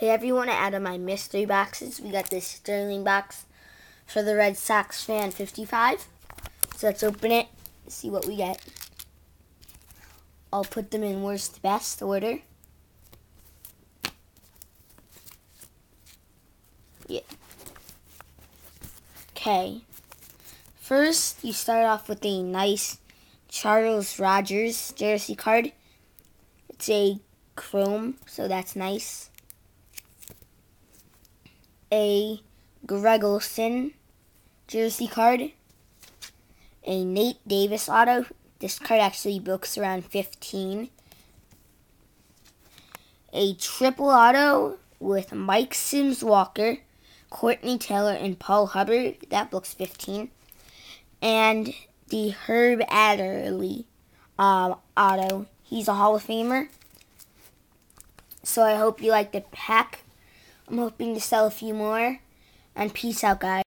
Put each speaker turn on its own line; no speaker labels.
Hey everyone, out of my mystery boxes, we got this Sterling box for the Red Sox fan 55. So let's open it, see what we get. I'll put them in worst to best order. Yeah. Okay. First, you start off with a nice Charles Rogers jersey card. It's a chrome, so that's nice a Greg Olsen jersey card, a Nate Davis auto. This card actually books around 15. A triple auto with Mike Sims Walker, Courtney Taylor, and Paul Hubbard. That books 15. And the Herb Adderley um, auto. He's a Hall of Famer. So I hope you like the pack. I'm hoping to sell a few more. And peace out, guys.